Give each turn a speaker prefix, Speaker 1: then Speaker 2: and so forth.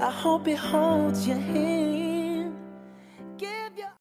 Speaker 1: I hope it holds your hand.